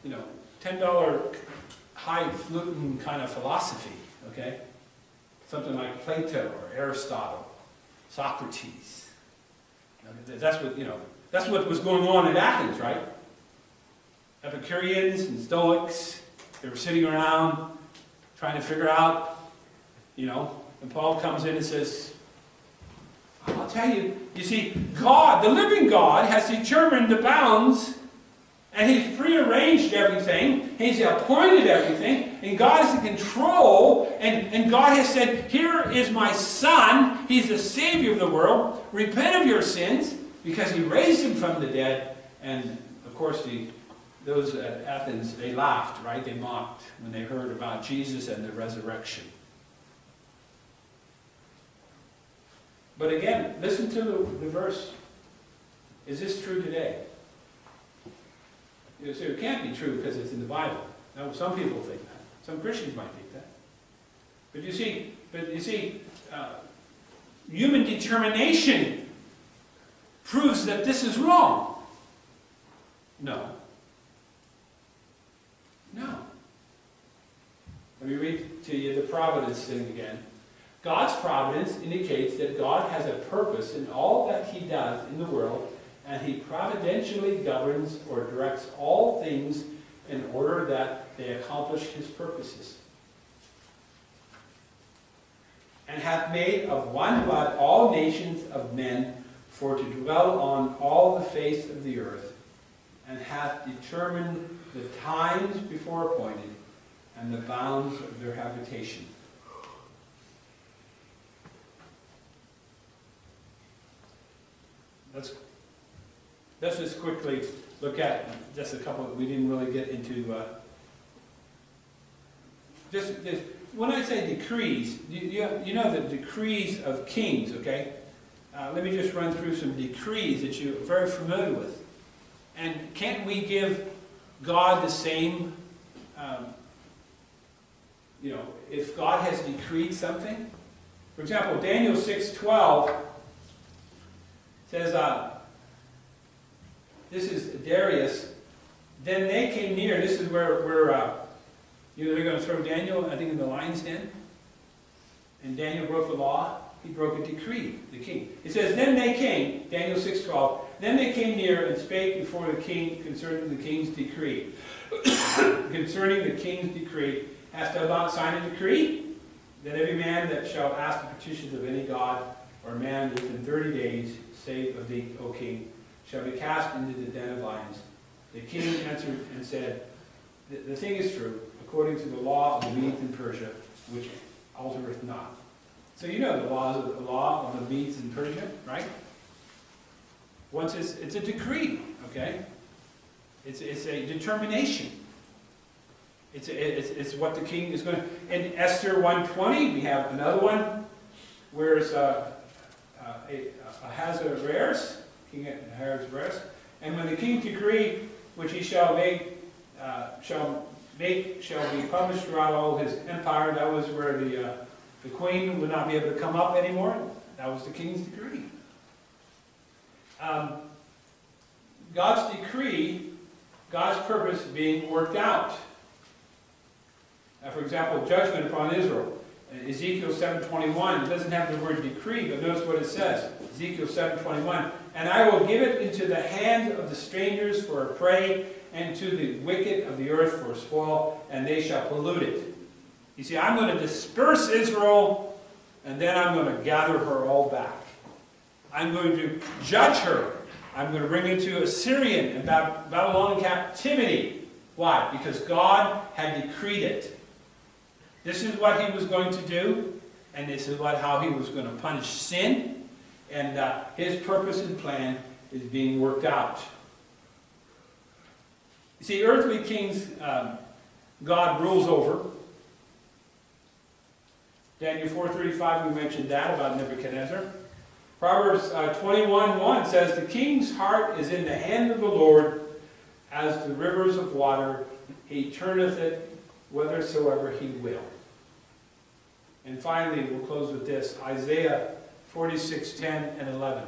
you know, $10 highfalutin kind of philosophy, okay? Something like Plato or Aristotle, Socrates. That's what, you know, that's what was going on in Athens, right? Epicureans and Stoics, they were sitting around trying to figure out, you know, and Paul comes in and says, I'll tell you, you see, God, the living God, has determined the bounds and He's prearranged everything, He's appointed everything, and God is in control, and, and God has said, Here is my Son, He's the Savior of the world, repent of your sins, because He raised Him from the dead, and of course, the those at Athens, they laughed, right? They mocked when they heard about Jesus and the resurrection. But again, listen to the, the verse. Is this true today? You say it can't be true because it's in the Bible. Now, some people think that. Some Christians might think that. But you see, but you see, uh, human determination proves that this is wrong. No. No. Let me read to you the providence thing again. God's providence indicates that God has a purpose in all that he does in the world, and he providentially governs or directs all things in order that they accomplish his purposes. And hath made of one blood all nations of men for to dwell on all the face of the earth, and hath determined the times before appointed, and the bounds of their habitation. Let's, let's just quickly look at just a couple, we didn't really get into, uh, just, just, when I say decrees, you, you, you know the decrees of kings, okay? Uh, let me just run through some decrees that you're very familiar with. And can't we give God the same, um, you know, if God has decreed something? For example, Daniel 6.12 says, uh, this is Darius, then they came near, this is where, where uh, you know, they're going to throw Daniel, I think, in the lion's den. And Daniel broke the law. He broke a decree, the king. It says, Then they came, Daniel 6.12, Then they came near and spake before the king concerning the king's decree. concerning the king's decree, Hast thou not signed a decree? That every man that shall ask the petitions of any god or man within thirty days, save of thee, O king, shall be cast into the den of lions. The king answered and said, The, the thing is true, according to the law of the Medes and Persia, which altereth not. So you know the laws of the law of the Medes and Persia, right? Once it's, it's a decree, okay? It's, it's a determination. It's, it's, it's what the king is going to. In Esther 120, we have another one where it's uh, uh, Ahasuerus, King Ahasuerus, and when the king's decree, which he shall make, uh, shall make, shall be published throughout all his empire. That was where the uh, the queen would not be able to come up anymore. That was the king's decree. Um, God's decree, God's purpose being worked out. Uh, for example, judgment upon Israel. Ezekiel 7.21, it doesn't have the word decree, but notice what it says. Ezekiel 7.21, And I will give it into the hand of the strangers for a prey, and to the wicked of the earth for a spoil, and they shall pollute it. You see, I'm going to disperse Israel, and then I'm going to gather her all back. I'm going to judge her. I'm going to bring her to Assyrian and Babylonian captivity. Why? Because God had decreed it. This is what he was going to do, and this is what, how he was going to punish sin, and uh, his purpose and plan is being worked out. You see, earthly kings, um, God rules over. Daniel 4.35, we mentioned that about Nebuchadnezzar. Proverbs uh, 21.1 says, The king's heart is in the hand of the Lord, as the rivers of water. He turneth it whithersoever he will. And finally, we'll close with this Isaiah 46 10 and 11.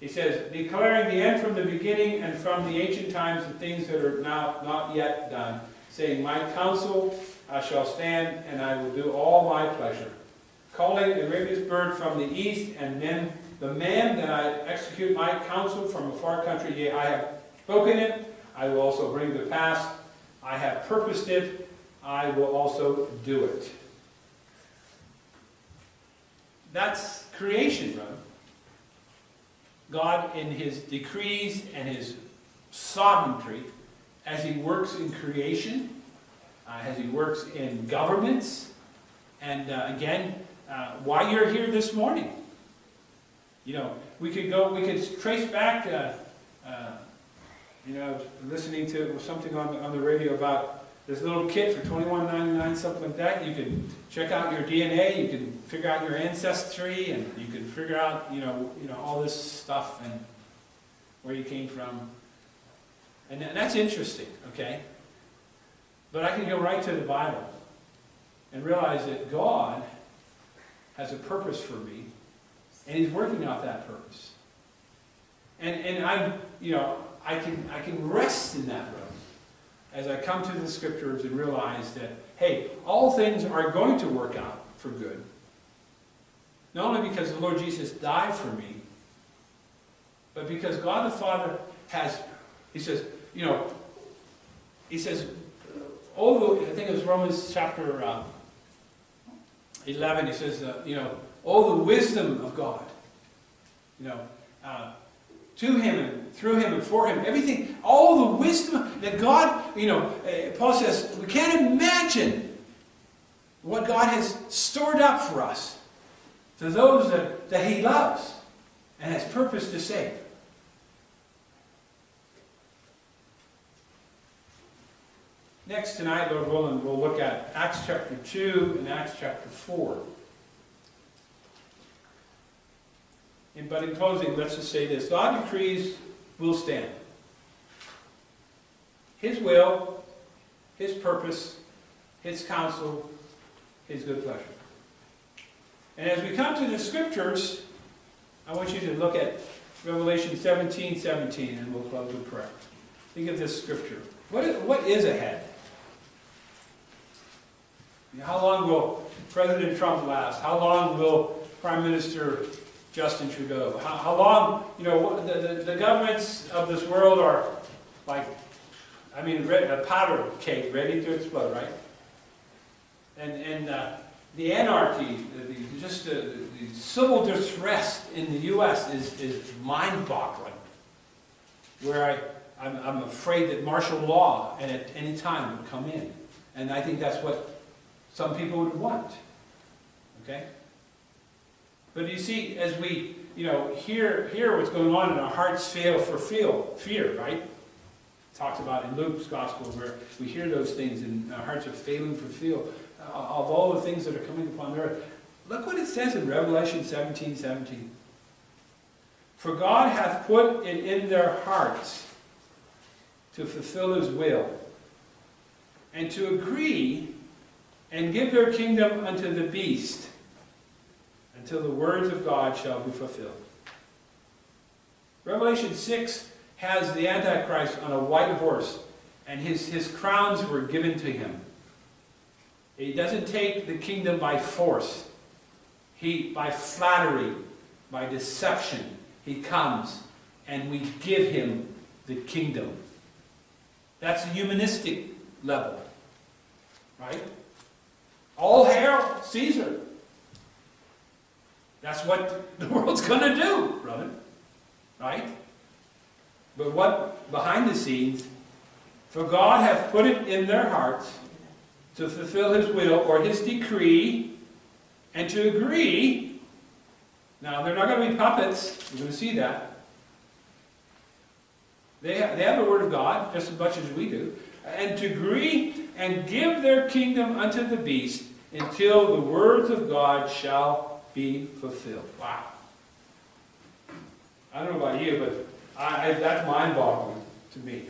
He says, declaring the end from the beginning and from the ancient times the things that are now not yet done, saying, My counsel I shall stand, and I will do all my pleasure. Calling a ravenous bird from the east, and then the man that I execute my counsel from a far country, yea, I have spoken it, I will also bring to pass. I have purposed it, I will also do it. That's creation, brother. God, in his decrees and his sovereignty, as he works in creation, uh, as he works in governments, and uh, again, uh, why you're here this morning. You know, we could go, we could trace back, uh, uh, you know, listening to something on on the radio about this little kit for $21.99, something like that. You can check out your DNA, you can figure out your ancestry, and you can figure out, you know, you know all this stuff and where you came from. And that's interesting, okay? But I can go right to the Bible and realize that God has a purpose for me, and He's working out that purpose. And, and I'm, you know, I can, I can rest in that road as I come to the scriptures and realize that, hey, all things are going to work out for good. Not only because the Lord Jesus died for me, but because God the Father has, he says, you know, he says, all the, I think it was Romans chapter uh, 11, he says, uh, you know, all the wisdom of God, you know, uh, to him and through him and for him. Everything, all the wisdom that God, you know, uh, Paul says, we can't imagine what God has stored up for us to those that, that he loves and has purpose to save. Next tonight, Lord willing, we'll look at Acts chapter 2 and Acts chapter 4. But in closing, let's just say this. God decrees will stand. His will, His purpose, His counsel, His good pleasure. And as we come to the scriptures, I want you to look at Revelation 17, 17, and we'll close with prayer. Think of this scripture. What is, what is ahead? How long will President Trump last? How long will Prime Minister Justin Trudeau? How, how long, you know, the, the, the governments of this world are like, I mean, a powder cake ready to explode, right? And, and uh, the anarchy, the, just the, the civil distress in the U.S. is, is mind-boggling. Where I, I'm, I'm afraid that martial law at any time would come in. And I think that's what some people would want. Okay? But you see, as we, you know, hear, hear what's going on and our hearts fail for feel, fear, right? talks about in Luke's gospel where we hear those things and our hearts are failing for fear uh, of all the things that are coming upon the earth. Look what it says in Revelation 17, 17. For God hath put it in their hearts to fulfill his will, and to agree and give their kingdom unto the beast, until the words of God shall be fulfilled. Revelation 6 has the Antichrist on a white horse, and his, his crowns were given to him. He doesn't take the kingdom by force. He, by flattery, by deception, he comes and we give him the kingdom. That's a humanistic level. Right? All hail Caesar. That's what the world's going to do, brother. Right? But what, behind the scenes, for God hath put it in their hearts to fulfill his will or his decree and to agree. Now, they're not going to be puppets. You're going to see that. They have, they have the word of God just as much as we do. And to agree and give their kingdom unto the beast until the words of God shall be fulfilled. Wow. I don't know about you, but I, I, that's mind-boggling to me.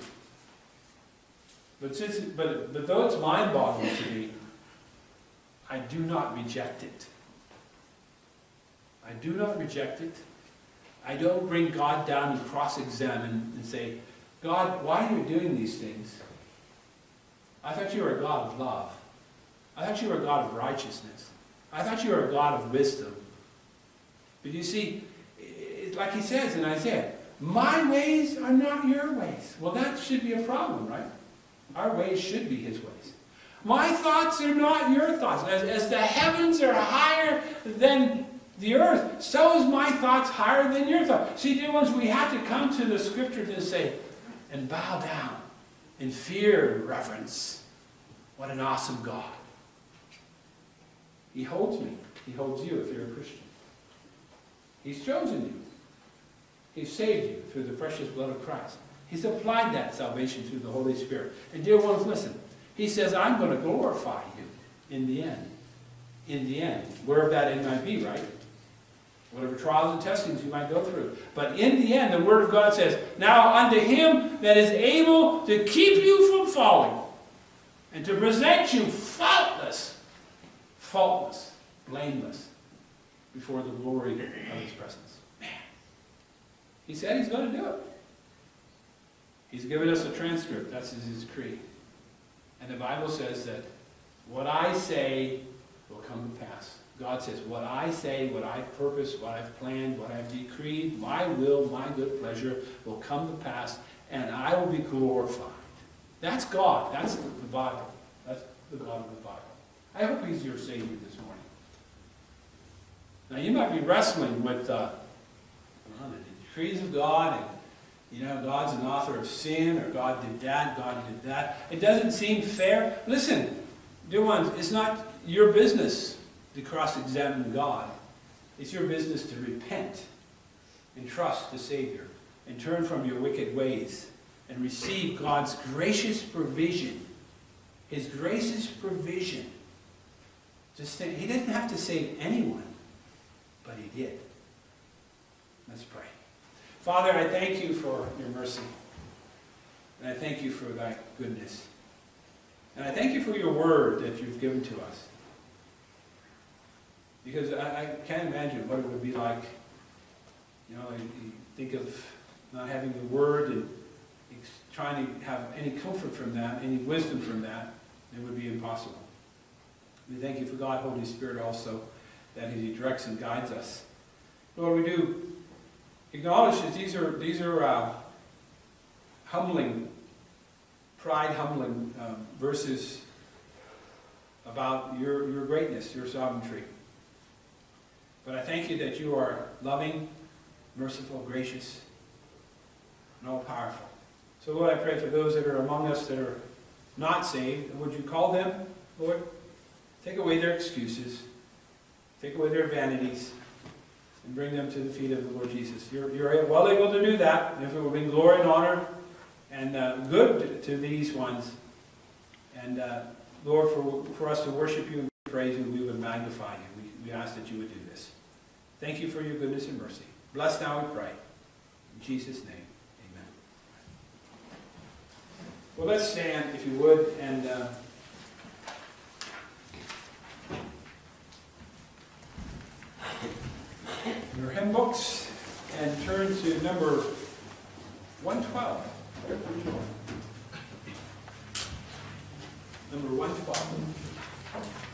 But, since, but, but though it's mind-boggling to me, I do not reject it. I do not reject it. I don't bring God down and cross-examine and say, God, why are you doing these things? I thought you were a God of love. I thought you were a God of righteousness. I thought you were a God of wisdom. But you see, like he says in Isaiah, my ways are not your ways. Well, that should be a problem, right? Our ways should be his ways. My thoughts are not your thoughts. As, as the heavens are higher than the earth, so is my thoughts higher than your thoughts. See, dear ones, we have to come to the scripture to say, and bow down in fear and reverence. What an awesome God. He holds me. He holds you if you're a Christian. He's chosen you. He's saved you through the precious blood of Christ. He's applied that salvation through the Holy Spirit. And dear ones, listen. He says, I'm going to glorify you in the end. In the end. Wherever that end might be, right? Whatever trials and testings you might go through. But in the end, the Word of God says, Now unto him that is able to keep you from falling and to present you faultless, faultless, blameless before the glory of his presence. Man. He said he's going to do it. He's given us a transcript. That's his creed. And the Bible says that what I say will come to pass. God says, what I say, what I've purposed, what I've planned, what I've decreed, my will, my good pleasure will come to pass, and I will be glorified. That's God. That's the Bible. That's the God of the Bible. I hope He's your Savior this morning. Now, you might be wrestling with uh, the decrees of God, and you know, God's an author of sin, or God did that, God did that. It doesn't seem fair. Listen, dear ones, it's not your business to cross-examine God. It's your business to repent and trust the Savior and turn from your wicked ways and receive God's gracious provision. His gracious provision. Just think, he didn't have to save anyone, but he did. Let's pray. Father, I thank you for your mercy. And I thank you for thy goodness. And I thank you for your word that you've given to us. Because I, I can't imagine what it would be like, you know, you think of not having the word and trying to have any comfort from that, any wisdom from that, it would be impossible. We thank you for God, Holy Spirit, also, that He directs and guides us. Lord, we do acknowledge that these are, these are uh, humbling, pride humbling um, verses about your, your greatness, your sovereignty. But I thank you that you are loving, merciful, gracious, and all powerful. So, Lord, I pray for those that are among us that are not saved, would you call them, Lord? Take away their excuses, take away their vanities, and bring them to the feet of the Lord Jesus. You're, you're well able to do that, if it will bring glory and honor and uh, good to these ones. And uh, Lord, for, for us to worship you and praise you, we would magnify you. We, we ask that you would do this. Thank you for your goodness and mercy. Bless now, we pray. In Jesus' name, amen. Well, let's stand, if you would, and uh, your hymn books and turn to number 112. Number 112.